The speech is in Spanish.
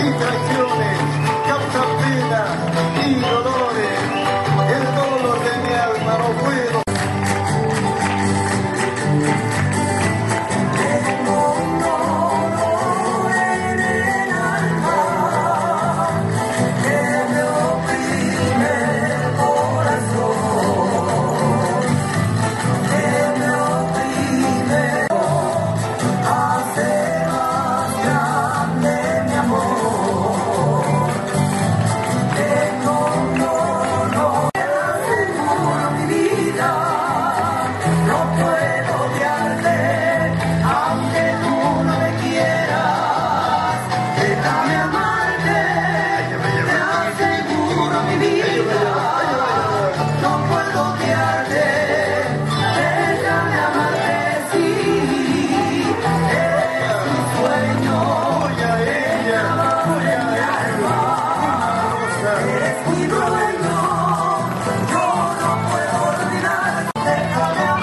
in trazione, captapena, in odore. Y tú y yo, no puedo olvidar de cada.